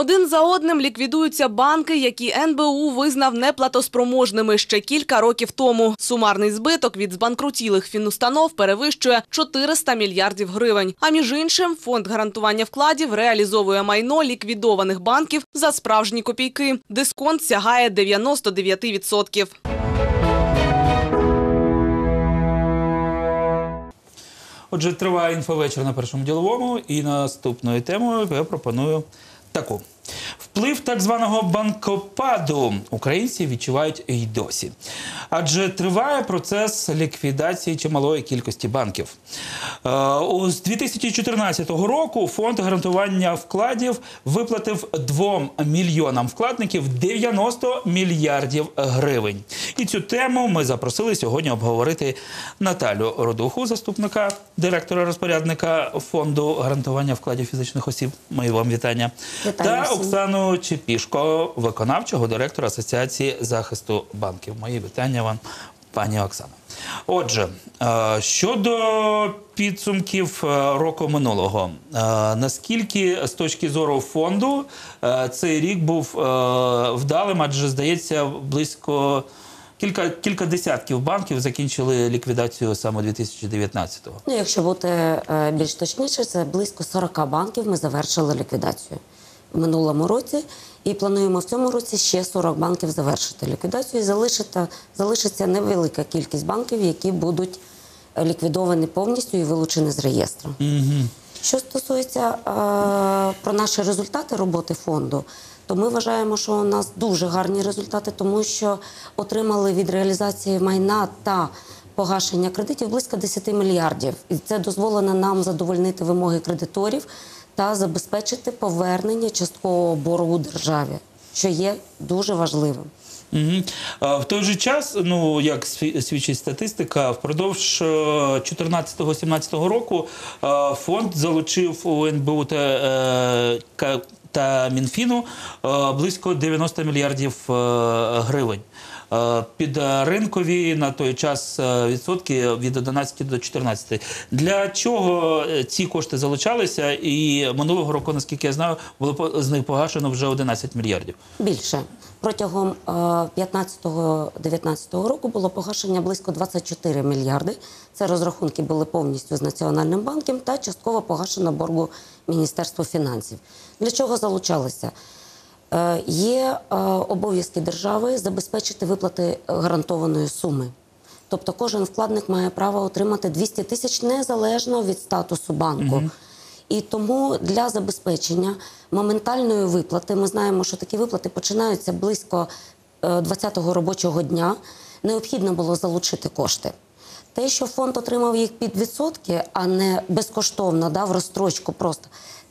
Один за одним ліквідуються банки, які НБУ визнав неплатоспроможними ще кілька років тому. Сумарний збиток від збанкрутілих фінустанов перевищує 400 мільярдів гривень. А між іншим, фонд гарантування вкладів реалізовує майно ліквідованих банків за справжні копійки. Дисконт сягає 99%. Отже, триває інфовечір на першому діловому, і наступною темою я пропоную таку. Вплив так званого банкопаду українці відчувають і досі. Адже триває процес ліквідації чималої кількості банків. Е, З 2014 року фонд гарантування вкладів виплатив 2 мільйонам вкладників 90 мільярдів гривень. І цю тему ми запросили сьогодні обговорити Наталю Родуху, заступника директора розпорядника фонду гарантування вкладів фізичних осіб. Мої вам вітання. Вітаю та. Оксану Чепішко, виконавчого директора Асоціації захисту банків. Мої вітання вам, пані Оксано. Отже, е, щодо підсумків е, року минулого, е, наскільки з точки зору фонду цей рік був вдалим, адже здається, близько кілька, кілька десятків банків закінчили ліквідацію саме 2019-го. Ну, якщо бути більш точніше, це близько 40 банків ми завершили ліквідацію минулому році. І плануємо в цьому році ще 40 банків завершити ліквідацію. І залишиться, залишиться невелика кількість банків, які будуть ліквідовані повністю і вилучені з реєстру. Що стосується е, про наші результати роботи фонду, то ми вважаємо, що у нас дуже гарні результати, тому що отримали від реалізації майна та погашення кредитів близько 10 мільярдів. І це дозволено нам задовольнити вимоги кредиторів та забезпечити повернення часткового боргу державі, що є дуже важливим. Угу. В той же час, ну як сві- свідчить статистика, впродовж 2014-2017 року е, фонд залучив у НБУ та, е, та Мінфіну е, близько 90 мільярдів е, гривень. Е, Під ринкові на той час е, відсотки від 11 до 14. Для чого е, ці кошти залучалися? І минулого року, наскільки я знаю, було з них погашено вже 11 мільярдів. Більше протягом е, 15-19 року було погашення близько 24 мільярди. Це розрахунки були повністю з Національним банком та частково погашено боргу Міністерства фінансів. Для чого залучалися? Е, Є е, обов'язки держави забезпечити виплати гарантованої суми. Тобто кожен вкладник має право отримати 200 тисяч незалежно від статусу банку. І тому для забезпечення моментальної виплати, ми знаємо, що такі виплати починаються близько е, 20-го робочого дня. Необхідно було залучити кошти. Те, що фонд отримав їх під відсотки, а не безкоштовно дав розстрочку просто.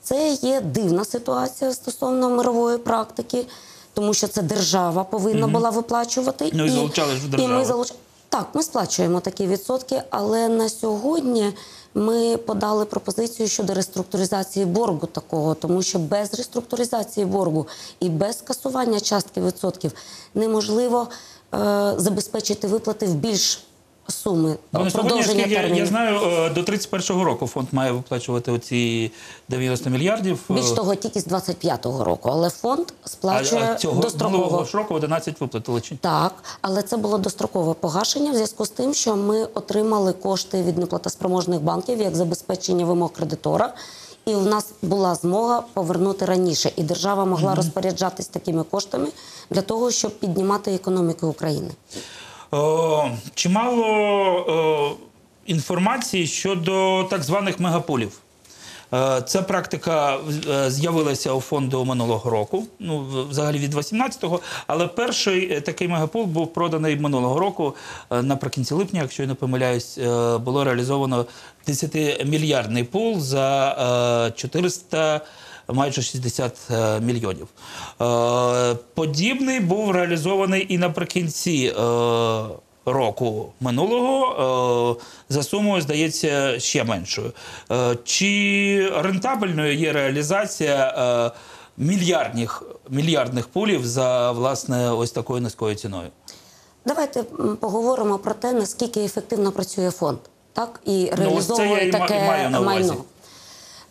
Це є дивна ситуація стосовно мирової практики, тому що це держава повинна була виплачувати. Ну, і залучали ж в і державу. ми залуч... Так, ми сплачуємо такі відсотки, але на сьогодні ми подали пропозицію щодо реструктуризації боргу такого, тому що без реструктуризації боргу і без скасування частки відсотків неможливо е, забезпечити виплати в більш суми сьогодні, продовження я, термінів. я знаю, е, до 31-го року фонд має виплачувати оці 90 мільярдів. е, Більш того, тільки з 25-го року, але фонд сплачує а цього достроково. минулого ж року 11 виплатили. Чи? Так, але це було дострокове погашення в зв'язку з тим, що ми отримали кошти від неплатоспроможних банків як забезпечення вимог кредитора. І в нас була змога повернути раніше, і держава могла розпоряджатись такими коштами для того, щоб піднімати економіку України. О, чимало о, інформації щодо так званих мегаполів. Е, Ця практика е, з'явилася у фонду минулого року, ну взагалі від 18-го, але перший е, такий мегапол був проданий минулого року е, наприкінці липня, якщо я не помиляюсь, е, було реалізовано 10-мільярдний пул за е, 400 майже 60 е, мільйонів. Е, Подібний був реалізований і наприкінці е, року минулого за сумою, здається, ще меншою. Чи рентабельною є реалізація мільярдних, мільярдних пулів за власне ось такою низькою ціною? Давайте поговоримо про те, наскільки ефективно працює фонд, так і Ну, реалізовує і таке маю на увазі.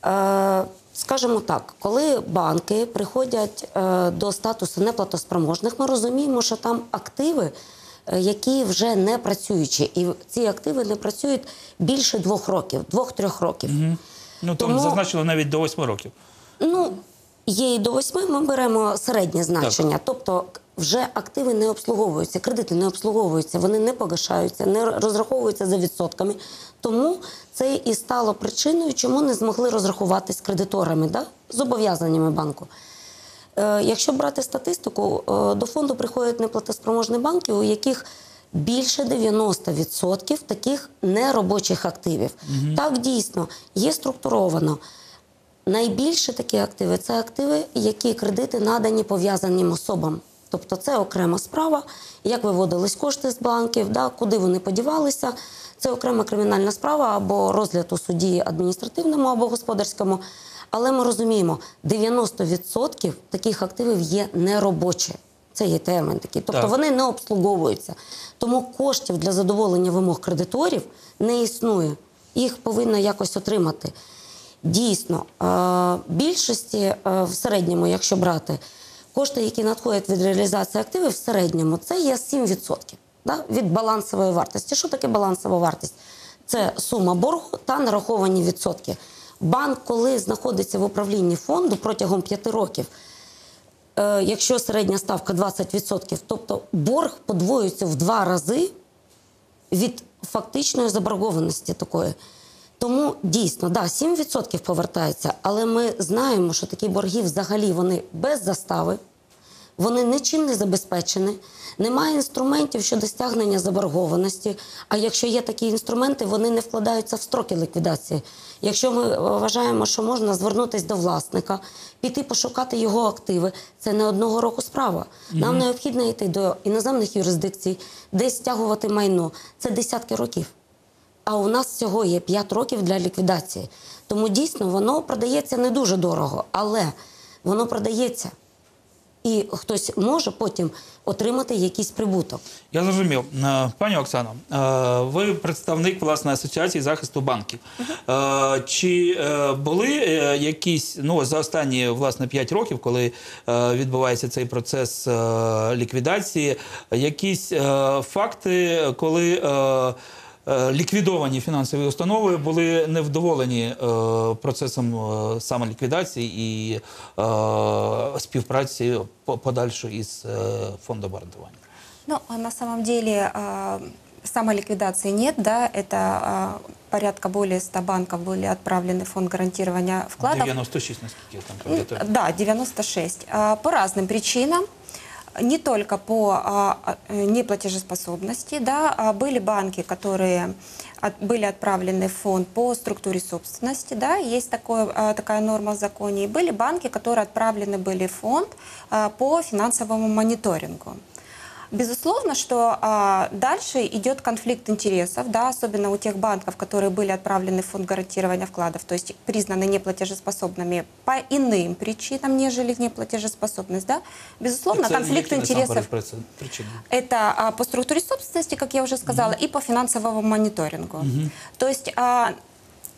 майно. Скажімо так, коли банки приходять е, до статусу неплатоспроможних, ми розуміємо, що там активи, е, які вже не працюючі, і ці активи не працюють більше двох років, двох-трьох років. Ну, там Тому- зазначили навіть до восьми років. Ну, є і до восьми, ми беремо середнє значення. Тобто вже активи не обслуговуються, кредити не обслуговуються, вони не погашаються, не розраховуються за відсотками. Тому це і стало причиною, чому не змогли розрахуватись кредиторами, да? зобов'язаннями банку. Е, Якщо брати статистику, е, до фонду приходять неплатоспроможні банки, у яких більше 90% таких неробочих активів. Так дійсно є структуровано. Найбільше такі активи це активи, які кредити надані пов'язаним особам. Тобто це окрема справа, як виводились кошти з банків, да, куди вони подівалися. Це окрема кримінальна справа або розгляд у суді адміністративному або господарському. Але ми розуміємо, 90% таких активів є неробочі. Це є термін такий. Тобто Так. вони не обслуговуються. Тому коштів для задоволення вимог кредиторів не існує. Їх повинна якось отримати. Дійсно, е, більшості е, в середньому, якщо брати, кошти, які надходять від реалізації активів, в середньому це є 7% да, від балансової вартості. Що таке балансова вартість? Це сума боргу та нараховані відсотки. Банк, коли знаходиться в управлінні фонду протягом 5 років, е, якщо середня ставка 20%, тобто борг подвоюється в два рази від фактичної заборгованості такої. Тому дійсно, да, 7% повертається, але ми знаємо, що такі борги взагалі вони без застави, вони нічим не забезпечені, немає інструментів щодо стягнення заборгованості. А якщо є такі інструменти, вони не вкладаються в строки ліквідації. Якщо ми вважаємо, що можна звернутися до власника, піти пошукати його активи, це не одного року справа. Нам необхідно йти до іноземних юрисдикцій, десь стягувати майно. Це десятки років. А у нас всього є 5 років для ліквідації. Тому дійсно воно продається не дуже дорого, але воно продається. І хтось може потім отримати якийсь прибуток. Я зрозумів. Е, Пані Оксано, е, ви представник власне асоціації захисту банків. Е, Чи були якісь ну за останні власне 5 років, коли відбувається цей процес ліквідації, якісь факти, коли ліквідовані фінансові установи були невдоволені е, процесом е, саме ліквідації і е, співпраці по- подальшої із е, фондом гарантування? Ну, а на самом деле а, самоликвидации нет, да, это а, порядка более 100 банков были отправлены в фонд гарантирования вкладов. 96, наскільки я там М, пам'ятаю. Да, 96. А, По разным причинам. Не только по а, а, неплатежеспособности, да, а были банки, которые от- были отправлены в фонд по структуре собственности, да, есть такое, такая норма в законе, и были банки, которые отправлены были в фонд по финансовому мониторингу. Безусловно, что а, дальше идет конфликт интересов, да, особенно у тех банков, которые были отправлены в фонд гарантирования вкладов, то есть признаны неплатежеспособными по иным причинам, нежели неплатежеспособность. Да. Безусловно, конфликт интересов это а, по структуре собственности, как я уже сказала, и по финансовому мониторингу. То есть а,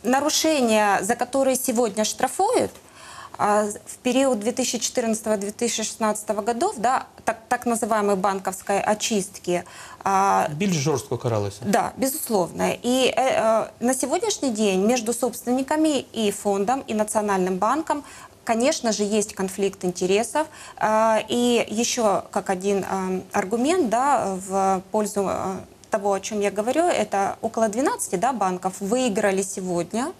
нарушения, за которые сегодня штрафуют, в период 2014-2016 годов, да, так, так называемой банковской очистки, а, Більш жорстко каралися. да, безусловно. И э, э, на сегодняшний день между собственниками и фондом, и Национальным банком Конечно же, есть конфликт интересов. Э, И еще как один э, аргумент да, в пользу э, того, о чем я говорю, это около 12 да, банков выиграли сегодня а,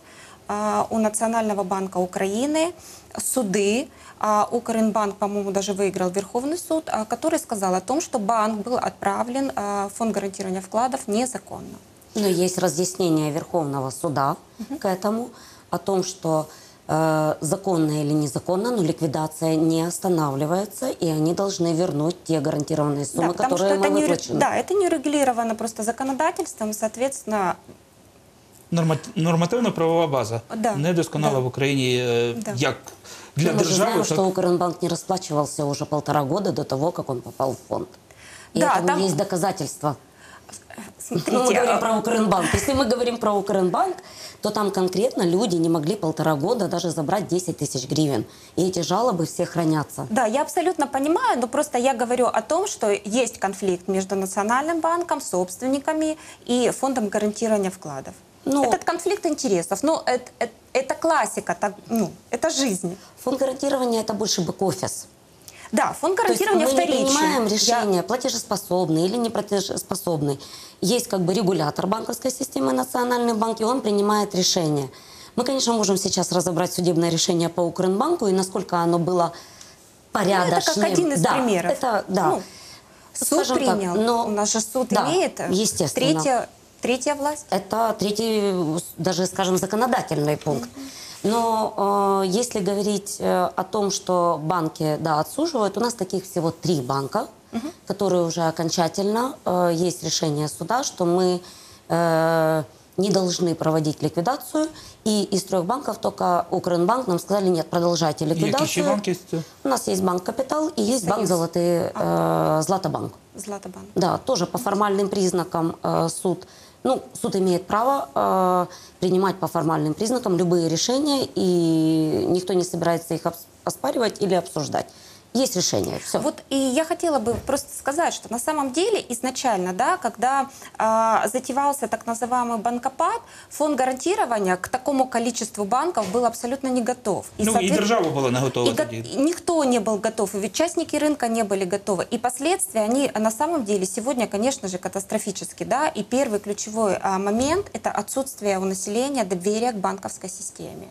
у Национального банка Украины суды. А Укринбанк, по-моему, даже выиграл Верховный суд, а, который сказал о том, что банк был отправлен а, в фонд гарантирования вкладов незаконно. Но есть разъяснение Верховного суда к этому о том, что э, законно или незаконно, но ликвидация не останавливается, и они должны вернуть те гарантированные суммы, да, потому что которые это не, да, это не регулировано просто законодательством, соответственно, Нормативно-правова база Да. недосконала Да. в Україні е, Да. як для Мы же держави, знаем, так что Укрбанк не расплачивался уже полтора года до того, как он попал в фонд. И Да, там- есть доказательства. смотрите, Ну, мы говорим а, про Укрбанк. Если мы говорим про Укрбанк, то там конкретно люди не могли полтора года даже забрать 10 тысяч гривен. И эти жалобы все хранятся. Да, я абсолютно понимаю, но просто я говорю о том, что есть конфликт между Национальным банком, собственниками и фондом гарантирования вкладов. Ну- Этот конфликт интересов, ну, это, это, это классика, так, ну, это жизнь. Фонд гарантирования – это больше бэк-офис. Да, фонд То есть гарантирования мы не вторичный. принимаем Я- решение, платежеспособный или неплатежеспособный. Есть как бы регулятор банковской системы, Национальный банк, и он принимает решение. Мы, конечно, можем сейчас разобрать судебное решение по Укрбанку и насколько оно было порядочным. Ну, это как один из да, примеров. Это, да. Ну, Суд Скажем так, принял. но- У нас же суд Да, имеет. естественно. Третья, третья власть. Это третий, даже, скажем, законодательный пункт. Но э, если говорить э, о том, что банки, да, отсуживают, у нас таких всего три банка, которые уже окончательно, э, есть решение суда, что мы э, не должны проводить ликвидацию. И из трех банков только Укрбанк нам сказали, нет, продолжайте ликвидацию. Які банки? є? У нас есть банк «Капитал» и есть банк Союз. «Золотые», э, «Златобанк». Златобанк. Да, тоже по формальным признакам э, суд, ну, суд имеет право э, принимать по формальным признакам любые решения, и никто не собирается их обс- оспаривать или обсуждать. Есть решение, все. Вот и я хотела бы просто сказать, что на самом деле изначально, да, когда а, затевался так называемый банкопад, фонд гарантирования к такому количеству банков был абсолютно не готов. Ну, і соответ- держава була не готова и и никто не был готов, и ведь участники рынка не были готовы. И последствия, они на самом деле сегодня, конечно же, катастрофические. Да? И первый ключевой а, момент – это отсутствие у населения доверия к банковской системе.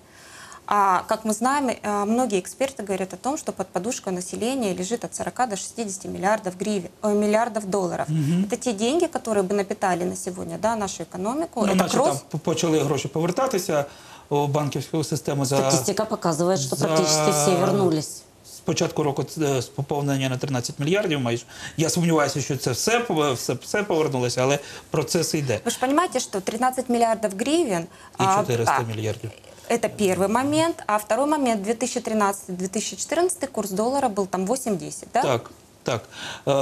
А как мы знаем, а, многие эксперты говорят о том, что под подушкой населения лежит от 40 до 60 миллиардов, гривен, э, миллиардов долларов. Это те деньги, которые бы напитали на сегодня да, нашу экономику. Ну, это наче кросс- там почали гроші повертатися у банківську систему за Статистика показывает, что за- практически все вернулись. з початку року це з поповнення на 13 мільярдів майже. Я сумніваюся, що це все, пов- все, все повернулося, але процес йде. Вы же понимаете, что 13 миллиардов гривен... І а, 400 а, мільярдів. Это первый момент. А второй момент, 2013-2014 курс доллара был там 8-10, да? Так. Так, е,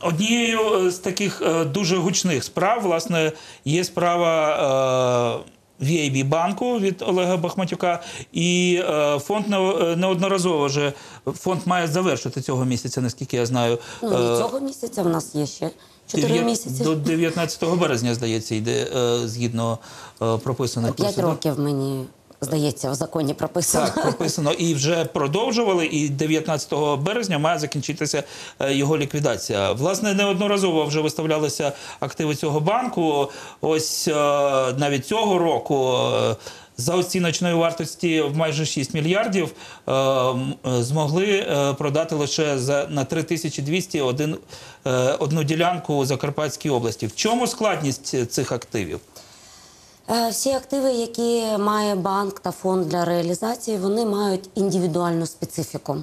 однією з таких е, дуже гучних справ, власне, є справа е, VAB банку від Олега Бахматюка, і е, фонд не- неодноразово вже фонд має завершити цього місяця, наскільки я знаю. Ну, е, не цього місяця, в нас є ще 4 дев'я- місяці. До 19 березня, здається, йде е, згідно е, прописаних 5 процедур. років мені, здається, в законі прописано. Так, прописано. І вже продовжували. І 19 березня має закінчитися е, його ліквідація. Власне, неодноразово вже виставлялися активи цього банку. Ось е, навіть цього року. е, За оціночної вартості в майже 6 мільярдів змогли продати лише за на 3200 один, одну ділянку у Закарпатській області. В чому складність цих активів? Е, Всі активи, які має банк та фонд для реалізації, вони мають індивідуальну специфіку.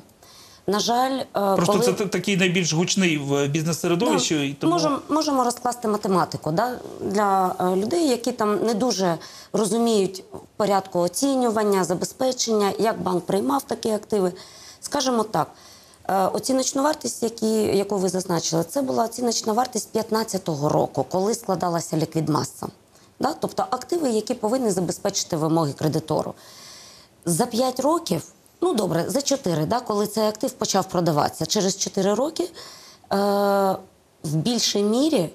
На жаль, е, Просто коли... це такий найбільш гучний в бізнес-середовищі. і тому... Можемо, можемо розкласти математику да? для е, людей, які там не дуже розуміють порядку оцінювання, забезпечення, як банк приймав такі активи. Скажімо так, оціночну вартість, які, яку ви зазначили, це була оціночна вартість 2015 року, коли складалася ліквідмаса. Да? Тобто активи, які повинні забезпечити вимоги кредитору. За 5 років, ну добре, за 4, да, коли цей актив почав продаватися, через 4 роки е, в більшій мірі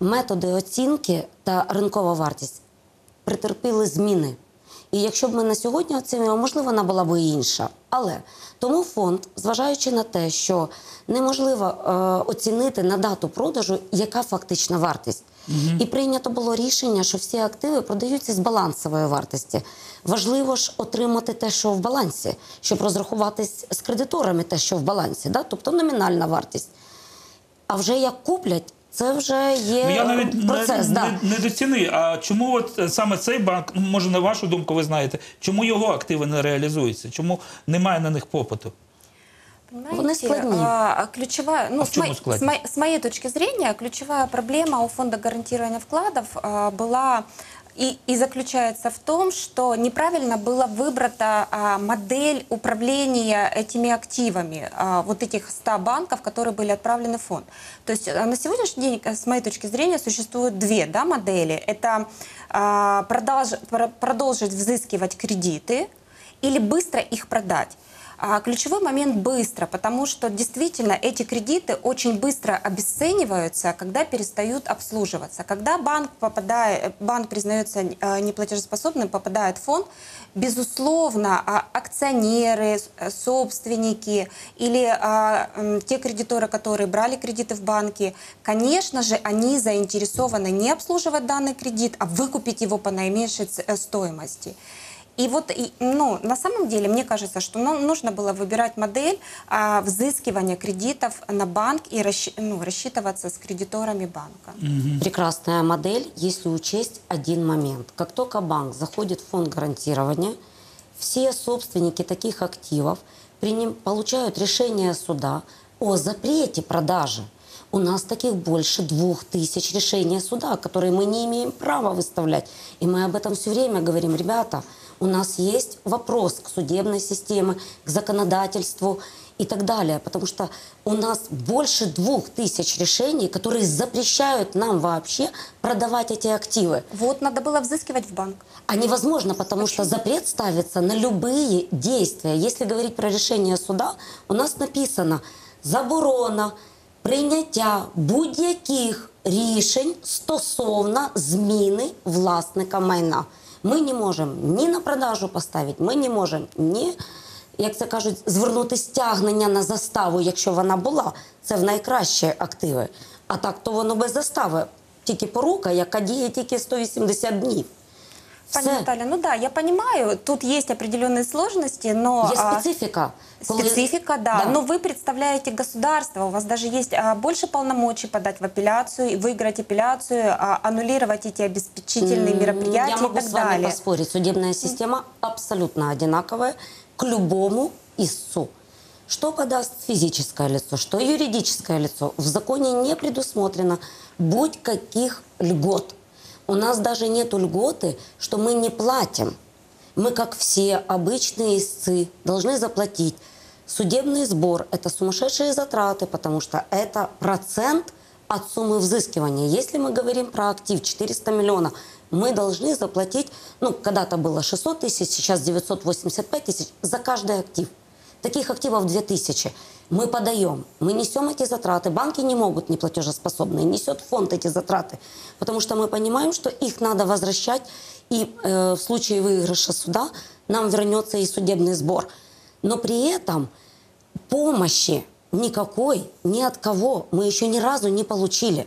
методи оцінки та ринкова вартість претерпіли зміни. І якщо б ми на сьогодні оцінювали, можливо, вона була б і інша. Але тому фонд, зважаючи на те, що неможливо е, оцінити на дату продажу, яка фактична вартість. І прийнято було рішення, що всі активи продаються з балансової вартості. Важливо ж отримати те, що в балансі, щоб розрахуватись з кредиторами те, що в балансі, да? тобто номінальна вартість. А вже як куплять, це вже є Ну, я навіть процес. не, да. не, не до ціни. А чому от саме цей банк, ну, може на вашу думку, ви знаєте, чому його активи не реалізуються? Чому немає на них попиту? Вони складні. а, ключевая, ну, А с, моей, с, моей, с моей точки зрения, ключевая проблема у фонда гарантирования вкладов а, была И, и заключается в том, что неправильно была выбрана а, модель управления этими активами, а, вот этих 100 банков, которые были отправлены в фонд. То есть а, на сегодняшний день, э, с моей точки зрения, существуют две да, модели. Это а, продолж- про- продолжить взыскивать кредиты или быстро их продать. А ключевой момент быстро, потому что действительно эти кредиты очень быстро обесцениваются, когда перестают обслуживаться. Когда банк, попадает, банк признается э, неплатежеспособным, попадает в фонд, безусловно, а, акционеры, э, собственники или а, те кредиторы, которые брали кредиты в банке, конечно же, они заинтересованы не обслуживать данный кредит, а выкупить его по наименьшей э, стоимости. И вот, и, ну, на самом деле, мне кажется, что нам нужно было выбирать модель а, взыскивания кредитов на банк и расщ- ну, рассчитываться с кредиторами банка. Прекрасная модель, если учесть один момент. Как только банк заходит в фонд гарантирования, все собственники таких активов приним- получают решение суда о запрете продажи. У нас таких больше двух тысяч решений суда, которые мы не имеем права выставлять. И мы об этом все время говорим. Ребята, у нас есть вопрос к судебной системе, к законодательству и так далее. Потому что у нас больше двух тысяч решений, которые запрещают нам вообще продавать эти активы. Вот надо было взыскивать в банк. А невозможно, потому что запрет ставится на любые действия. Если говорить про решение суда, у нас написано заборона прийняття будь-яких рішень стосовно зміни власника майна. Ми не можемо ні на продажу поставити, ми не можемо ні, як це кажуть, звернути стягнення на заставу, якщо вона була. Це в найкращі активи. А так то воно без застави. Тільки порука, яка діє тільки 180 днів. Пані Все. Наталья, ну да, я понимаю, тут есть определенные сложности, но... Є а, специфіка. коли- Специфика, да. Но вы представляете государство, у вас даже есть а, больше полномочий подать в апелляцию, и выиграть апелляцию, а, аннулировать эти обеспечительные М, мероприятия Я и могу так с вами далее. поспорить. Судебная система абсолютно одинаковая к любому истцу. Что подаст физическое лицо, что юридическое лицо, в законе не предусмотрено будь каких льгот. у нас даже нет льготы, что мы не платим. Мы, как все обычные истцы, должны заплатить. Судебный сбор – это сумасшедшие затраты, потому что это процент от суммы взыскивания. Если мы говорим про актив 400 миллионов, мы должны заплатить, ну, когда-то было 600 тысяч, сейчас 985 тысяч за каждый актив. Таких активов 2000. Мы подаем, мы несем эти затраты. Банки не могут неплатежеспособные, несет фонд эти затраты. Потому что мы понимаем, что их надо возвращать, и э, в случае выигрыша суда нам вернется и судебный сбор. Но при этом помощи никакой, ни от кого мы еще ни разу не получили.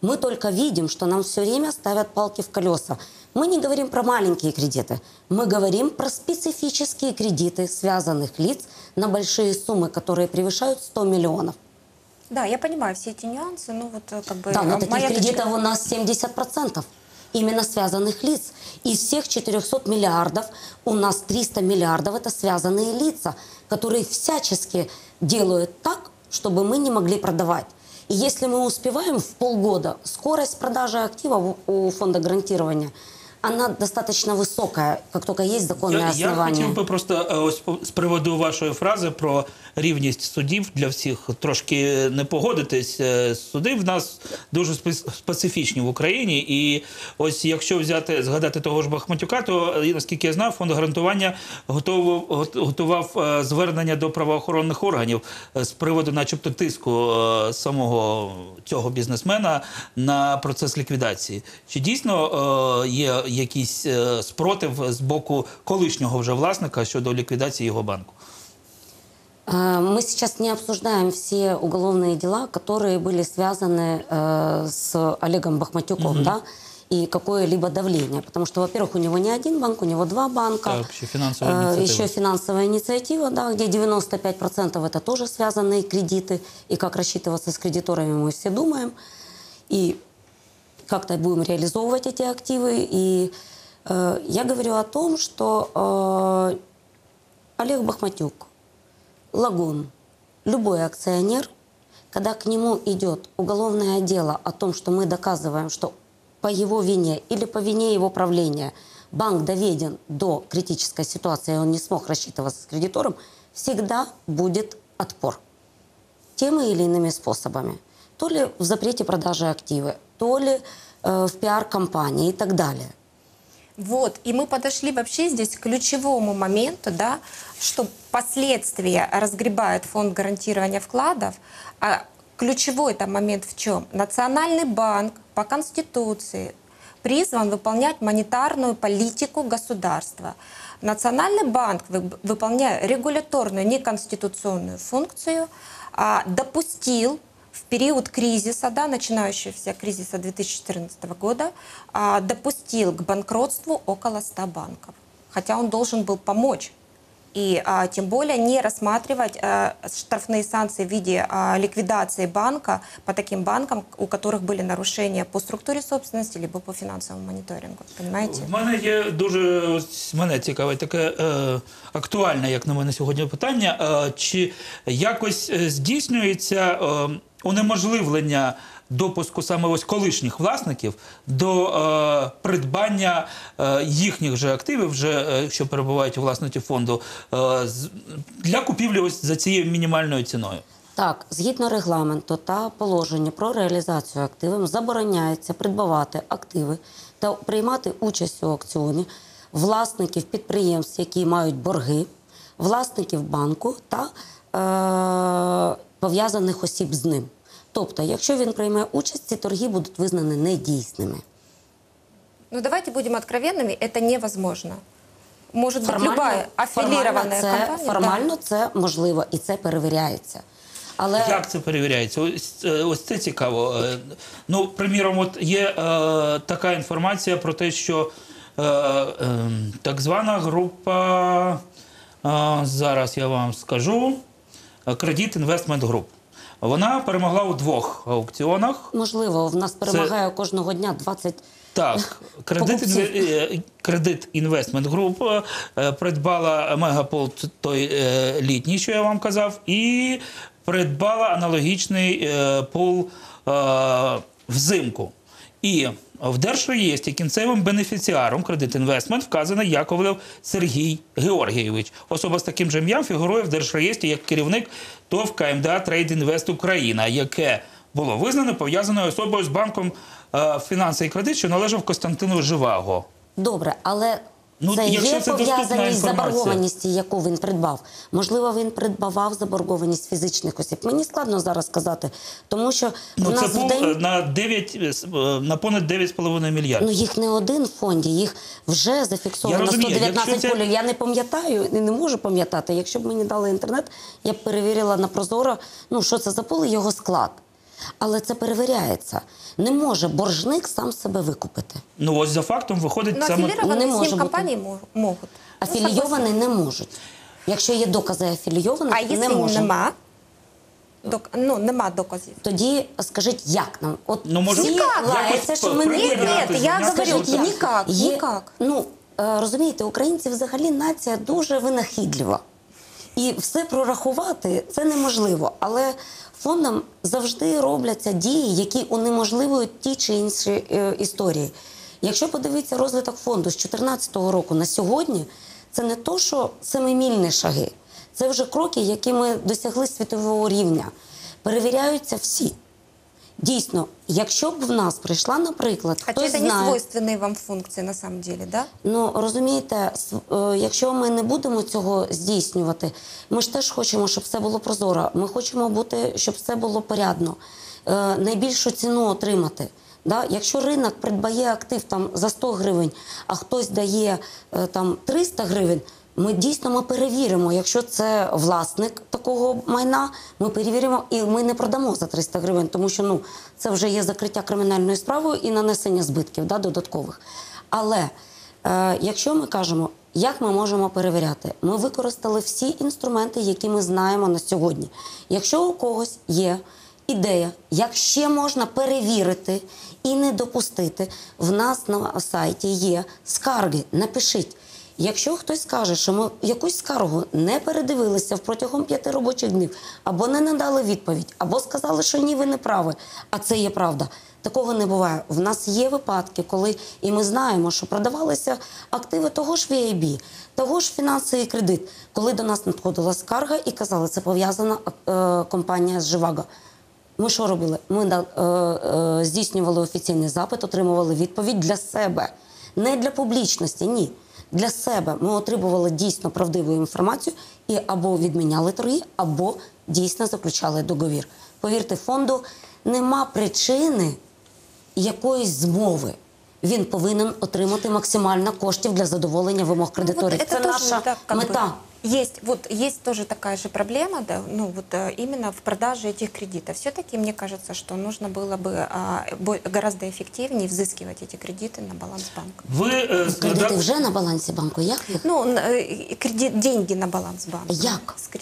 Мы только видим, что нам все время ставят палки в колеса. Мы не говорим про маленькие кредиты, мы говорим про специфические кредиты связанных лиц на большие суммы, которые превышают 100 миллионов. Да, я понимаю все эти нюансы, ну вот э, как бы... Да, но э, таких моя точка- кредитов у нас 70% именно связанных лиц. Из всех 400 миллиардов у нас 300 миллиардов – это связанные лица, которые всячески делают так, чтобы мы не могли продавать. И если мы успеваем в полгода, скорость продажи активов у фонда гарантирования, она достаточно высокая, как только есть законное Я, я основание. хотів би просто е, ось з приводу вашої фрази про рівність судів для всіх трошки не погодитись. Е, Суди в нас дуже спе- специфічні в Україні. І ось якщо взяти згадати того ж Бахматюка, то е, наскільки я знав, фонд гарантування готовив, готував е, звернення до правоохоронних органів з приводу, начебто, тиску самого цього бізнесмена на процес ліквідації. Чи дійсно є якийсь спротив з боку колишнього вже власника щодо ліквідації його банку? Э, Мы сейчас не обсуждаем все уголовные дела, которые были связаны э, с Олегом Бахматюком, да, и какое-либо давление. Потому что, во-первых, у него не один банк, у него два банка. Так, еще финансовая Э, инициатива. Еще финансовая инициатива, да, где 95% это тоже связанные кредиты. И как рассчитываться с кредиторами мы все думаем. И как-то будем реализовывать эти активы. И э, я говорю о том, что э, Олег Бахматюк, Лагун, любой акционер, когда к нему идет уголовное дело о том, что мы доказываем, что по его вине или по вине его правления банк доведен до критической ситуации, и он не смог рассчитываться с кредитором, всегда будет отпор теми или иными способами. То ли в запрете продажи активы, то ли э, в пиар-компании и так далее. Вот, и мы подошли вообще здесь к ключевому моменту, да, что последствия разгребает фонд гарантирования вкладов, а ключевой там момент в чем? Национальный банк по Конституции призван выполнять монетарную политику государства. Национальный банк, вы- выполняя регуляторную неконституционную функцию, а, допустил период кризиса, да, начинающегося кризиса 2014 года, а, допустил к банкротству около 100 банков. Хотя он должен был помочь. И а, тем более не рассматривать а, штрафные санкции в виде а, ликвидации банка по таким банкам, у которых были нарушения по структуре собственности либо по финансовому моніторингу. Понимаете? В мене є дуже ось мене цікаве таке е, актуальне, як на мене сьогодні питання. Е, чи якось е, здійснюється е, Унеможливлення допуску саме ось колишніх власників до е, придбання е, їхніх же активів, вже е, що перебувають у власності фонду, е, з- для купівлі ось за цією мінімальною ціною? Так, згідно регламенту та положення про реалізацію активів, забороняється придбавати активи та приймати участь у аукціоні власників підприємств, які мають борги, власників банку та е- пов'язаних осіб з ним. Тобто, якщо він прийме участь, ці торги будуть визнані недійсними. Ну давайте будем откровенными, это невозможно. Может быть любая аффилированная це, компания. да. формально це можливо і це перевіряється. Але Як це перевіряється? Ось, е, ось це цікаво. Е, Ну, приміром, от є е, така інформація про те, що е, е, так звана група, е, зараз я вам скажу, е, Кредит Інвестмент Груп. Вона перемогла у двох аукціонах. можливо, в нас перемагає кожного дня 20 Так, кредит, кредит інвестмент груп придбала Мегапол той е, літній, що я вам казав, і придбала аналогічний е, пул е, взимку. І в Держреєстрі кінцевим бенефіціаром кредит інвестмент вказано Яковлев Сергій Георгійович. Особа з таким же ім'ям фігурує в Держреєстрі як керівник ТОВ КМДА Трейд Інвест Україна, яке було визнано пов'язаною особою з банком е, фінанси і кредит, що належав Костянтину Живаго. Добре, але Ну, це є це пов'язаність з заборгованістю, яку він придбав. Можливо, він придбавав заборгованість фізичних осіб. Мені складно зараз сказати, тому що Ну, в це нас в був день на 9, е, с- е, на понад 9,5 мільярдів. ну їх не один в фонді, їх вже зафіксовано Я розумію, 119 це- полів. Я не пам'ятаю і не можу пам'ятати. Якщо б мені дали інтернет, я б перевірила на прозоро, ну що це за поле, його склад. Але це перевіряється. Не може боржник сам себе викупити. Ну ось за фактом виходить Но саме аффилированные Не может ним быть. компании. Ну, Афілійовані не можуть. Якщо є докази афілійованих, А не якщо може. нема, док... ну, нема доказів. Тоді скажіть, як нам? От Ну, може, всі лаються, що ми не Ні, ні, я говорю, як? никак, Є- никак. Ну, е, розумієте, українці взагалі нація дуже винахідлива. І все прорахувати це неможливо. Але фондам завжди робляться дії, які унеможливують ті чи інші е, історії. Якщо подивитися розвиток фонду з 2014 року на сьогодні, це не то, що семимільні шаги, це вже кроки, які ми досягли світового рівня. Перевіряються всі. Дійсно, якщо б в нас прийшла, наприклад, Хотя хтось это не знає, вам функции на самом деле, да? Ну розумієте, е, якщо ми не будемо цього здійснювати, ми ж теж хочемо, щоб все було прозоро. Ми хочемо бути, щоб все було порядно, е, найбільшу ціну отримати. Да? Якщо ринок придбає актив там за 100 гривень, а хтось дає е, там 300 гривень. Ми дійсно ми перевіримо, якщо це власник такого майна, ми перевіримо і ми не продамо за 300 гривень, тому що ну це вже є закриття кримінальною справою і нанесення збитків да, додаткових. Але Е, якщо ми кажемо, як ми можемо перевіряти, ми використали всі інструменти, які ми знаємо на сьогодні. Якщо у когось є ідея, як ще можна перевірити і не допустити, в нас на сайті є скарги. Напишіть. Якщо хтось скаже, що ми якусь скаргу не передивилися протягом п'яти робочих днів, або не надали відповідь, або сказали, що ні, ви не праві, а це є правда. Такого не буває. В нас є випадки, коли і ми знаємо, що продавалися активи того ж VIB, того ж фінансовий кредит, коли до нас надходила скарга і казали, це пов'язана е, компанія з Живаго. Ми що робили? Ми е, е, здійснювали офіційний запит, отримували відповідь для себе, не для публічності, ні. Для себе ми отримували дійсно правдиву інформацію і або відміняли торги, або дійсно заключали договір. Повірте, фонду нема причини якоїсь змови Він повинен отримати максимально коштів для задоволення вимог кредиторів. Вот Це это тоже, наша да, как бы, мета. Есть, вот, есть тоже такая же проблема, да, ну, вот, э, именно в продаже этих кредитов. Все-таки мне кажется, что нужно было бы а, бо- гораздо эффективнее взыскивать эти кредиты на баланс банка. Ви е, Кредити згадали- вже на балансі банку. Як їх? Ну, н- э, кредит, деньги на баланс банка. Як? С кре-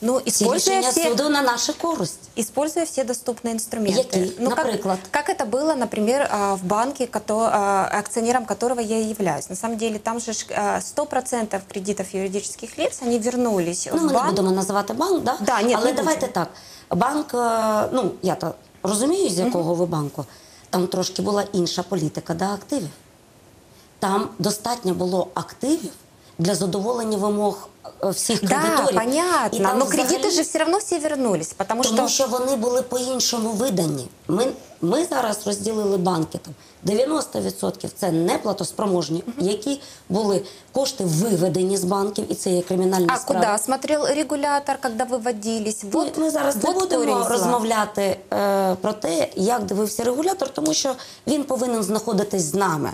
Ну, Ці используя рішення все, суду на нашу користь. используя все доступные инструменты. Какие? Ну, как, Например? как это было, например, а, в банке, кото- а, акционером которого я являюсь. На самом деле, там же ж, а, 100% кредитов юридических лиц, они вернулись Ну, в ми не банк. будемо називати банк, да? Да, ні, але не давайте будемо. так. Банк, е, ну я то розумію, з якого ви банку. Там трошки була інша політика до активів. Там достатньо було активів для задоволення вимог е, всіх кредиторів. І понятно. там Но взагалі- же все равно все вернулись, потому Тому що вони були по-іншому видані. Ми, ми зараз розділили банки там 90% це неплатоспроможні, які були кошти виведені з банків, і це є кримінальні А справи. куда смотрел регулятор, когда выводились? Ми, Вот, ми зараз не будемо розмовляти е, про те, як дивився регулятор, тому що він повинен знаходитись з нами.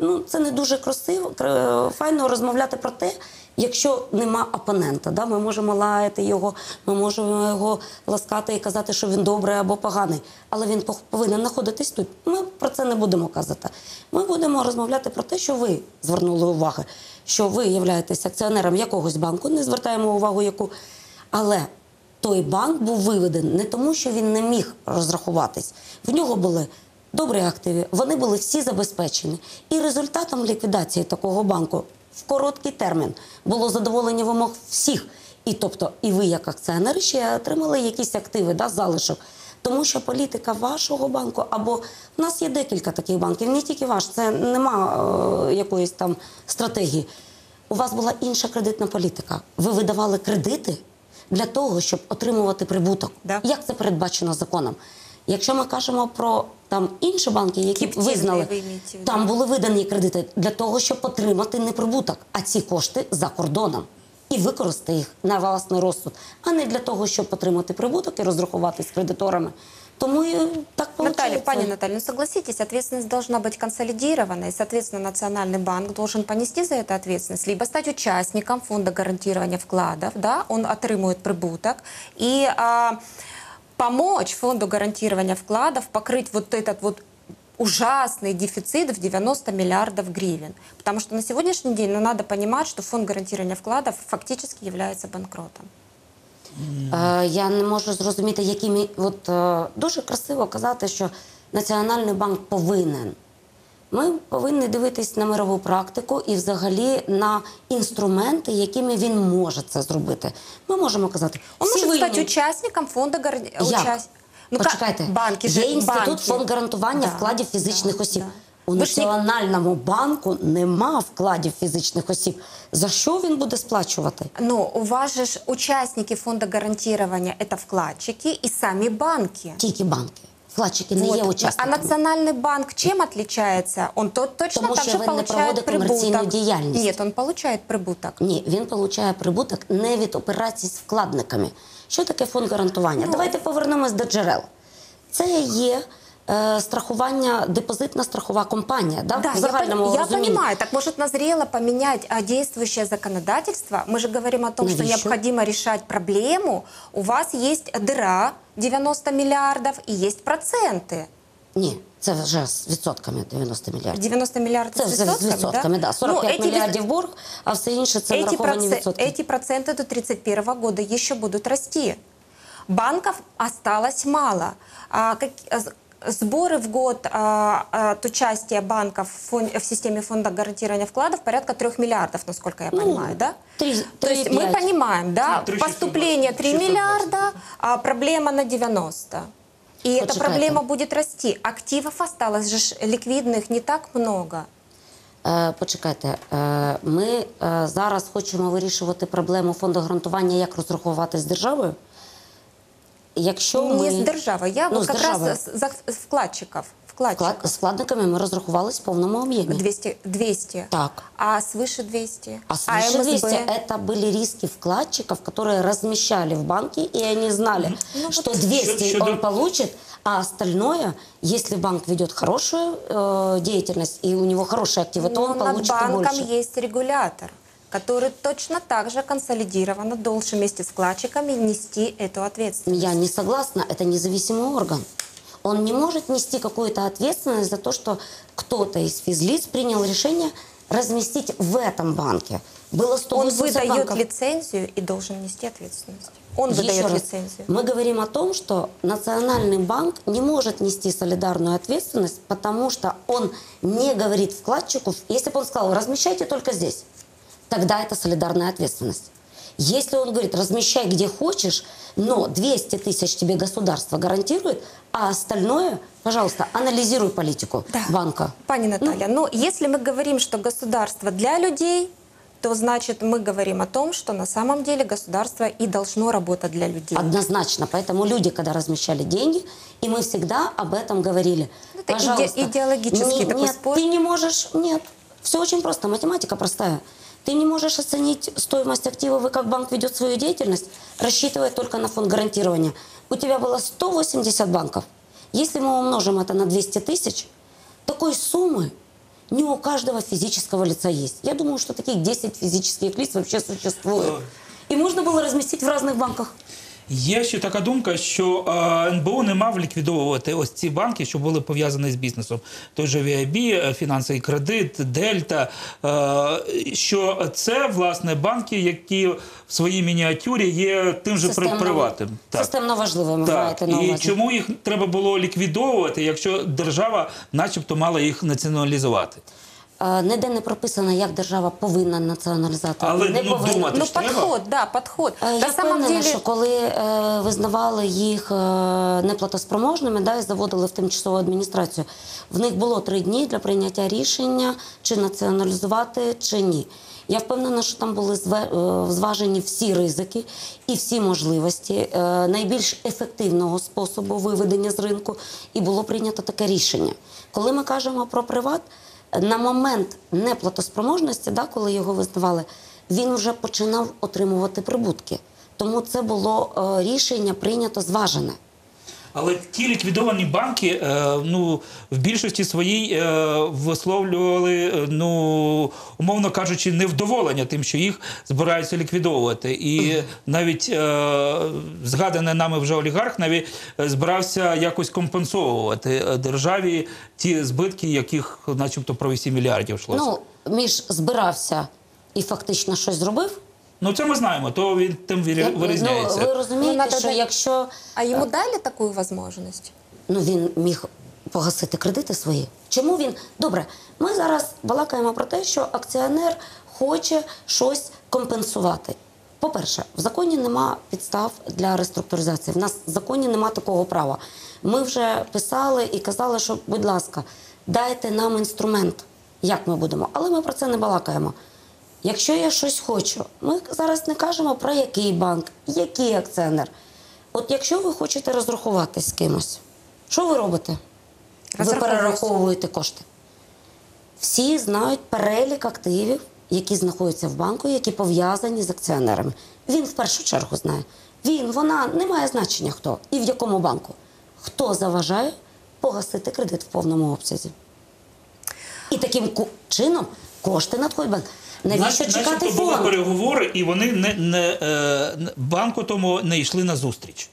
Ну, це не дуже красиво, кр- файно розмовляти про те, якщо нема опонента. Да? Ми можемо лаяти його, ми можемо його ласкати і казати, що він добрий або поганий. Але він повинен знаходитись тут. Ми про це не будемо казати. Ми будемо розмовляти про те, що ви звернули увагу, що ви являєтесь акціонером якогось банку, не звертаємо увагу, яку. Але той банк був виведений не тому, що він не міг розрахуватись. В нього були добрі активи, вони були всі забезпечені. І результатом ліквідації такого банку в короткий термін було задоволення вимог всіх. І тобто, і ви, як акціонери, ще отримали якісь активи, да, залишок. Тому що політика вашого банку, або в нас є декілька таких банків, не тільки ваш, це нема е, якоїсь там стратегії. У вас була інша кредитна політика. Ви видавали кредити для того, щоб отримувати прибуток. Да. Як це передбачено законом? Якщо ми кажемо про там інші банки, які Фіктивні, визнали, ви маєте в виду? там були видані кредити для того, щоб отримати неприбуток, а ці кошти за кордоном. І використати їх на власний розсуд, а не для того, щоб отримати прибуток і розрахуватись з кредиторами. Тому і так Наталья, виходить. пани Наталья, ну согласитесь, ответственность должна быть консолидированной, и, соответственно, Национальный банк должен понести за это ответственность, либо стать участником фонда гарантирования вкладов, да, он отрымует прибуток, и а, помочь фонду гарантирования вкладов покрыть вот этот вот ужасный дефицит в 90 миллиардов гривен. Потому что на сегодняшний день ну, надо понимать, что фонд гарантирования вкладов фактически является банкротом. Е, я не можу зрозуміти, якими от е, дуже красиво казати, що Національний банк повинен. Ми повинні дивитись на мирову практику і взагалі на інструменти, якими він може це зробити. Ми можемо казати, Он всі может стать винні. участником фонда гарантирования. Як? Почекайте, банки є інститут банки. фонд гарантування Да, вкладів фізичних да, осіб. да. У Національному банку нема вкладів фізичних осіб. За що він буде сплачувати? Но у вас же ж участники фонда гарантирования это вкладчики и сами банки. Тільки банки Вкладчики не Вот. є А учасниками. национальный банк чем отличается? Он то, точно Тому так що же він не получает проводить комерційну прибуток. діяльність. Нет, он получает прибуток. Ні, він отримує прибуток не від операцій з вкладниками. Що таке фонд гарантування? Давайте повернемось до джерел. Це є е, страхування, депозитна страхова компанія. Да? Да, в я, загальному пон- я розумінні. понимаю. Так может назрело поменять а, действующее законодательство? Мы же говорим о том, что Навіщо? необходимо решать проблему. У вас есть дыра 90 миллиардов и есть проценты. Ні, це вже з відсотками 90 мільярдів. 90 миллиардов Це с вже з відсотками, відсотками, да? 45 Ну, эти мільярдів борг, а все інше це эти, нараховані проце- відсотки. эти проценты до 31 года еще будут расти. Банков осталось мало. А, как- а, с- Сборы в год а, от участия банков в, фон- в системе фонда гарантирования вкладов порядка 3 миллиардов, насколько я Ну, понимаю, да? три- То есть мы 3,5. понимаем, да, Ну, три шестьсот поступление двадцать, 3 шестьсот миллиарда, а проблема на 90. И эта Почекайте. проблема будет расти. Активов осталось же ж ликвидных не так много. Е, Почекайте, е, ми е, зараз хочемо вирішувати проблему фонду гарантування, як розраховувати з державою. Якщо не ми с державой. Я Ну, вот с как державой. раз с- за вкладчиков. Вкладчиков. вклад, з вкладниками ми розрахувались в повному об'ємі. 200, 200. Так. А свыше 200? А свыше МСБ? 200 это были риски вкладчиков, которые размещали в банке, и они знали, Ну, что вот 200 Щодо- он получит, а остальное, если банк ведет хорошую э, деятельность и у него хорошие активы, то Но он над получит и банком больше. есть регулятор, который точно так же консолидированно должен вместе с вкладчиками нести эту ответственность. Я не согласна, это независимый орган. Он не может нести какую-то ответственность за то, что кто-то из физлиц принял решение разместить в этом банке. Было Он 180 выдает банков. лицензию и должен нести ответственность. Он Еще выдает раз, лицензию. Мы говорим о том, что Национальный банк не может нести солидарную ответственность, потому что он не говорит вкладчику, если бы он сказал, размещайте только здесь, тогда это солидарная ответственность. Если он говорит, размещай где хочешь, но 200 тысяч тебе государство гарантирует, а остальное, пожалуйста, анализируй политику Да. банка. Пани Ну. Наталья, но если мы говорим, что государство для людей, то значит мы говорим о том, что на самом деле государство и должно работать для людей. Однозначно. Поэтому люди, когда размещали деньги, и мы всегда об этом говорили. Ну, это иде- идеологический Не- такой нет, спор. ты не можешь... Нет. Все очень просто. Математика простая. Ты не можешь оценить стоимость актива, и как банк ведет свою деятельность, рассчитывая только на фонд гарантирования. У тебя было 180 банков. Если мы умножим это на 200 тысяч, такой суммы не у каждого физического лица есть. Я думаю, что таких 10 физических лиц вообще существует. И можно было разместить в разных банках. Є ще така думка, що е, НБУ не мав ліквідовувати ось ці банки, що були пов'язані з бізнесом. Той же VIB, е, фінансовий кредит, Дельта. Е, що це власне банки, які в своїй мініатюрі є тим же Системно- приватним. Системно важливими Так. маєте на І увазі. чому їх треба було ліквідовувати, якщо держава, начебто, мала їх націоналізувати? Ніде не прописано, як держава повинна націоналізувати. Але, не ну, повинна. думати Ну, ж треба. да, подход. Е, Я впевнена, деле, що коли е, визнавали їх е, неплатоспроможними, да, і заводили в тимчасову адміністрацію, в них було три дні для прийняття рішення, чи націоналізувати, чи ні. Я впевнена, що там були е, зважені всі ризики і всі можливості е, найбільш ефективного способу виведення з ринку, і було прийнято таке рішення. Коли ми кажемо про приват, на момент неплатоспроможності, да, коли його визнавали, він вже починав отримувати прибутки. Тому це було е, рішення прийнято зважене. Але ті ліквідовані банки, е, ну в більшості своїй е, висловлювали, е, ну умовно кажучи, невдоволення тим, що їх збираються ліквідовувати. І навіть згаданий нами вже олігарх навіть збирався якось компенсовувати державі ті збитки, яких, начебто, про 8 мільярдів йшлося. Ну, між збирався і фактично щось зробив. Ну це ми знаємо, то він тим вирі- вирізняється. Ну, ви розумієте, Ну, що якщо а ему дали такую возможность? ну, він міг погасити кредити свої. Чому він? Добре, ми зараз балакаємо про те, що акціонер хоче щось компенсувати. По-перше, в законі нема підстав для реструктуризації. В нас в законі нема такого права. Ми вже писали і казали, що, будь ласка, дайте нам інструмент, як ми будемо. Але ми про це не балакаємо. Якщо я щось хочу, ми зараз не кажемо про який банк, який акціонер. От якщо ви хочете розрахуватись з кимось, що ви робите? Ви перераховуєте кошти. Всі знають перелік активів, які знаходяться в банку, які пов'язані з акціонерами. Він в першу чергу знає. Він, вона не має значення хто і в якому банку. Хто заважає погасити кредит в повному обсязі. І таким чином кошти надходять банк. Навіщо Нач- чекати начебто були фонд? переговори, і вони не, не е, не- банку тому не йшли на зустріч.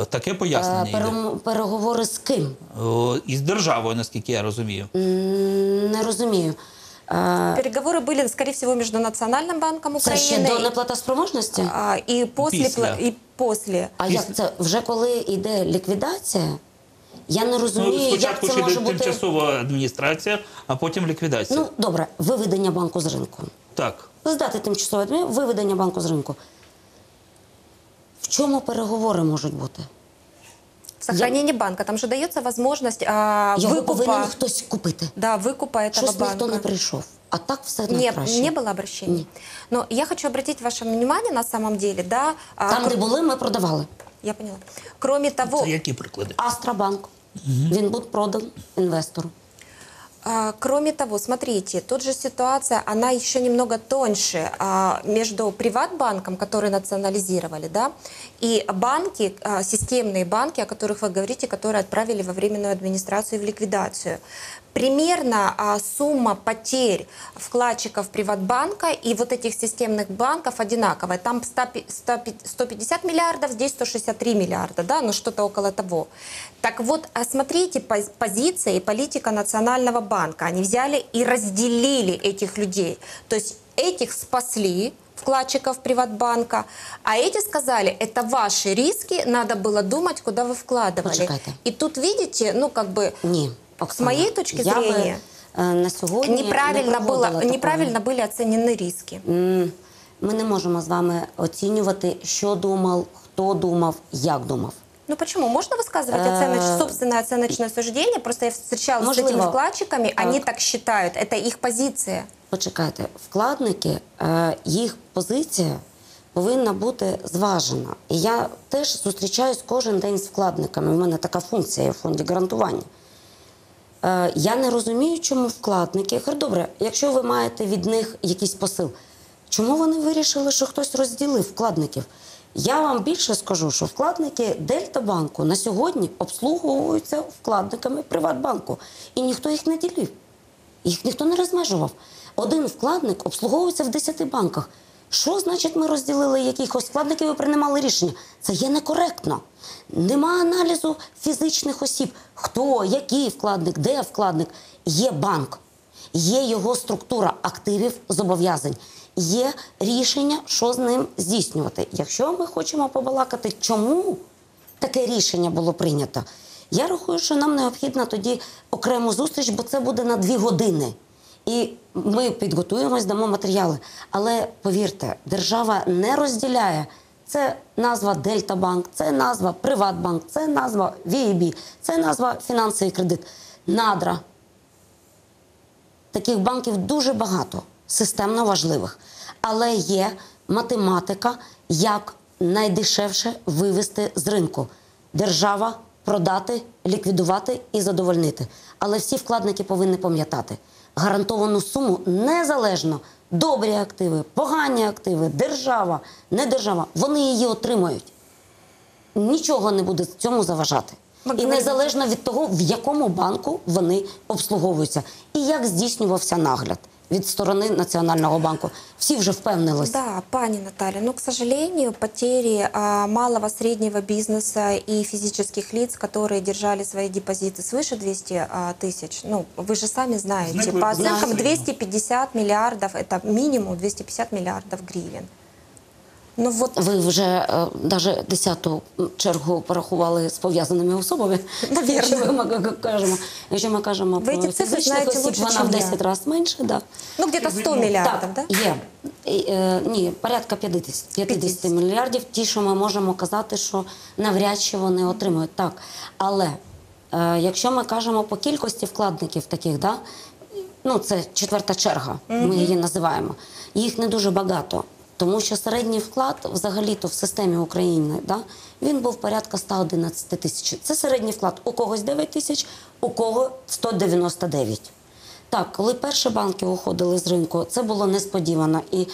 Е, Таке пояснення Е, йде. перем- Переговори з ким? О, із державою, наскільки я розумію. М, Не розумію. Е, Переговоры были, скорее всего, между Национальным банком Це ще Украины до неплатоспроможності? а, и после. Після. пла- И после. А як це вже коли йде ліквідація? Я не Ну, розумію, як спочатку це ще може йде бути. тимчасова адміністрація, а потім ліквідація. Ну добре, виведення банку з ринку. так. Здати тимчасове адмі- виведення банку з ринку. В чому переговори можуть бути? В сохранении банка. Там же дается возможность а, Його повинен выкупа, хтось купити. да, выкупа этого Щось банка. ніхто не прийшов. А так все Не, найкраще. не было обращений. Но я хочу обратить ваше внимание на самом деле, да, а, Там, кр- де були, ми продавали. я поняла. Кроме того, Це які приклади? Астрабанк. Він був продан інвестору. А, Кроме того, смотрите, тут же ситуация, она еще немного тоньше а, между приватбанком, который национализировали, да, и банки, а, системные банки, о которых вы говорите, которые отправили во временную администрацию и в ликвидацию. Примерно а, сумма потерь вкладчиков Приватбанка и вот этих системных банков одинаковая. Там 100 пи- 100 пи- 150 миллиардов, здесь 163 миллиарда, да, ну что-то около того. Так вот, а смотрите, поз- позиция и политика Национального банка. Они взяли и разделили этих людей. То есть этих спасли, вкладчиков Приватбанка, а эти сказали, это ваши риски, надо было думать, куда вы вкладывали. Почекайте. И тут видите, ну как бы Ні, с Оксана, моей точки я би, зрения, е, на сьогодні неправильно, не было, проводила такого. неправильно были оценены риски. М, Ми не можемо з вами оцінювати, що думав, хто думав, як думав. Ну почему? Можно высказывать Э, оценоч- собственное оценочное суждение? Просто я встречалась с Можливо. этими вкладчиками, Так. они так считают, это их позиция. Почекайте, вкладники, е, їх позиція повинна бути зважена. І я теж зустрічаюсь кожен день з вкладниками. У мене така функція є в фонді гарантування. Е, Я не розумію, чому вкладники. Добре, якщо ви маєте від них якийсь посил, чому вони вирішили, що хтось розділив вкладників? Я вам більше скажу, що вкладники Дельтабанку на сьогодні обслуговуються вкладниками Приватбанку, і ніхто їх не ділив. Їх ніхто не розмежував. Один вкладник обслуговується в 10 банках. Що значить, ми розділили якихось вкладників і приймали рішення? Це є некоректно. Нема аналізу фізичних осіб. Хто, який вкладник, де вкладник. Є банк, є його структура активів, зобов'язань, є рішення, що з ним здійснювати. Якщо ми хочемо побалакати, чому таке рішення було прийнято. Я рахую, що нам необхідна тоді окрему зустріч, бо це буде на дві години. І ми підготуємось, дамо матеріали. Але повірте, держава не розділяє. Це назва Дельтабанк, це назва Приватбанк, це назва VIB, це назва фінансовий кредит. Надра. Таких банків дуже багато, системно важливих. Але є математика, як найдешевше вивести з ринку. Держава продати, ліквідувати і задовольнити. Але всі вкладники повинні пам'ятати гарантовану суму незалежно. Добрі активи, погані активи, держава, не держава, вони її отримають. Нічого не буде цьому заважати. І незалежно від того, в якому банку вони обслуговуються, і як здійснювався нагляд від сторони Національного банку. Всі вже впевнилися. Да, пани Наталья, но, к сожалению, потери а, малого, среднего бизнеса и физических лиц, которые держали свои депозиты свыше 200 а, тысяч, ну, вы же сами знаете, Знаете, по вы- оценкам Знаю. 250 миллиардов, это минимум 250 миллиардов гривен. Ну вот Ви вже е, навіть десяту чергу порахували з пов'язаними особами. Навірно. Якщо ми кажемо, якщо ми кажемо Ви про ці цифри фізичних знаєте осіб, лучше, вона чим в я. 10 разів менше. Да. Ну, где-то 100 миллиардов, да? Є. І, е, ні, порядка 50, 50 50. мільярдів. Ті, що ми можемо казати, що навряд чи вони отримують. Так. Але е, якщо ми кажемо по кількості вкладників таких, да, ну це четверта черга, ми її називаємо. Їх не дуже багато. Тому що середній вклад взагалі-то в системі України да, він був порядка 111 тисяч. Це середній вклад. У когось 9 тисяч, у кого 199. Так, коли перші банки уходили з ринку, це було несподівано. І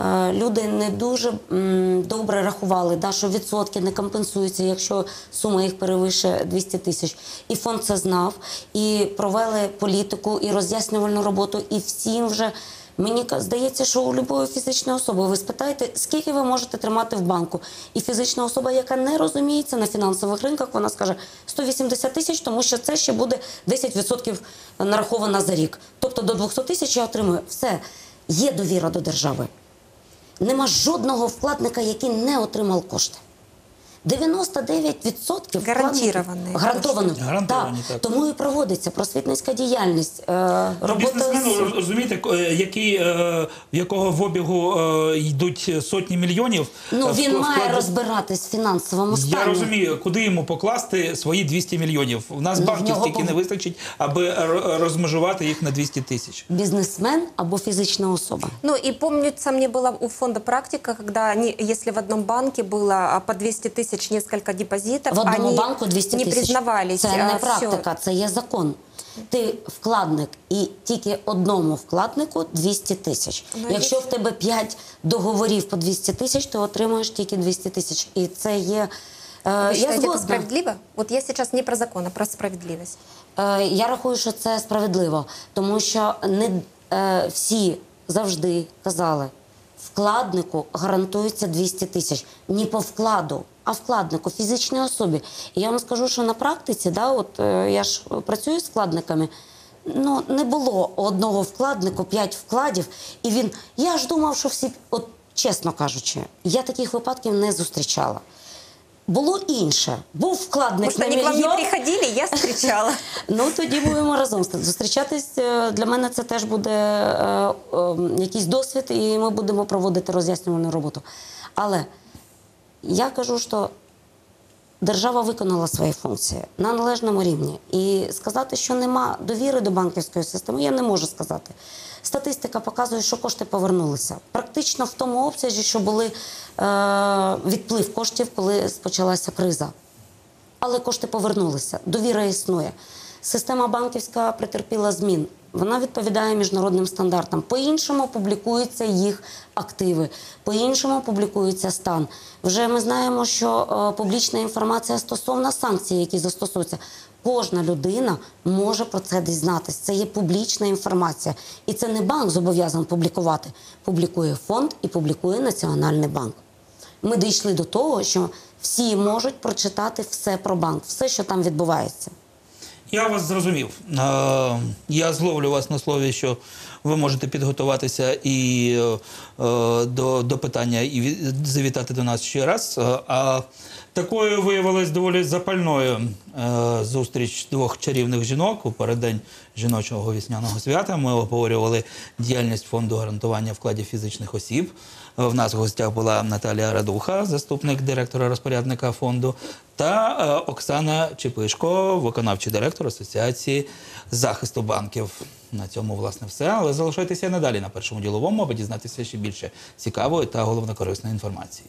е, люди не дуже м, добре рахували, да, що відсотки не компенсуються, якщо сума їх перевищує 200 тисяч. І фонд це знав, і провели політику, і роз'яснювальну роботу, і всім вже. Мені здається, що у любої фізичної особи ви спитаєте, скільки ви можете тримати в банку. І фізична особа, яка не розуміється на фінансових ринках, вона скаже 180 тисяч, тому що це ще буде 10% нараховано за рік. Тобто до 200 тисяч я отримую. Все, є довіра до держави. Нема жодного вкладника, який не отримав кошти. 99% вкладників- Гарантовані. гарантовані. Гарантовані, так. Тому і проводиться просвітницька діяльність. Е, Ну, робота Бізнесмену з- розумієте, ко- е, який, е, в якого в обігу е, йдуть сотні мільйонів. Ну, е, він вк- має вкладу- розбиратись в фінансовому стані. Я розумію, куди йому покласти свої 200 мільйонів. У нас Ну, в банків нього стільки пов- не вистачить, аби р- розмежувати їх на 200 тисяч. Бізнесмен або фізична особа. Ну и помнится, мне была у фонда практика, когда они, если в одном банке было а, по 200 тысяч несколько депозитов, В одному они банку 200 не тисяч. признавались. Це а, не всё. практика, це є закон. Ти вкладник і тільки одному вкладнику 200 тисяч. Ну, Якщо є- в тебе 5 договорів по 200 тисяч, ти отримуєш тільки 200 тисяч. І це є. Е, Вы я считаете это згодна. справедливо? Вот я сейчас не про закон, а про справедливость. Е, Я рахую, що це справедливо, тому що не е, всі завжди казали, вкладнику гарантується 200 тисяч. Не по вкладу, а вкладнику, фізичній особі. І я вам скажу, що на практиці, да, от е, я ж працюю з вкладниками. Ну, не було одного вкладнику 5 вкладів, і він. Я ж думав, що всі, от чесно кажучи, я таких випадків не зустрічала. Було інше. Був вкладник Может, на они к вам не приходили, я встречала. Ну тоді будемо разом зустрічатись. е, Для мене це теж буде е, е, якийсь досвід, і ми будемо проводити роз'яснювальну роботу. Але я кажу, що держава виконала свої функції на належному рівні. І сказати, що нема довіри до банківської системи, я не можу сказати. Статистика показує, що кошти повернулися. Практично в тому обсязі, що були е, відплив коштів, коли почалася криза але кошти повернулися. Довіра існує. Система банківська претерпіла змін. Вона відповідає міжнародним стандартам. По-іншому публікуються їх активи, по-іншому публікується стан. Вже ми знаємо, що е, публічна інформація стосовно санкцій, які застосуються. Кожна людина може про це дізнатися. Це є публічна інформація. І це не банк зобов'язаний публікувати. Публікує фонд і публікує Національний банк. Ми дійшли до того, що всі можуть прочитати все про банк, все, що там відбувається. Я вас зрозумів. Я зловлю вас на слові, що ви можете підготуватися і е, е, до, до питання і завітати до нас ще раз. А такою виявилась доволі запальною е, зустріч двох чарівних жінок у переддень жіночого вісняного свята. Ми обговорювали діяльність фонду гарантування вкладів фізичних осіб. В нас в гостях була Наталія Радуха, заступник директора розпорядника фонду, та е, Оксана Чепишко, виконавчий директор Асоціації захисту банків. На цьому власне все. Але залишайтеся надалі на першому діловому, аби дізнатися ще більше цікавої та головнокорисної інформації.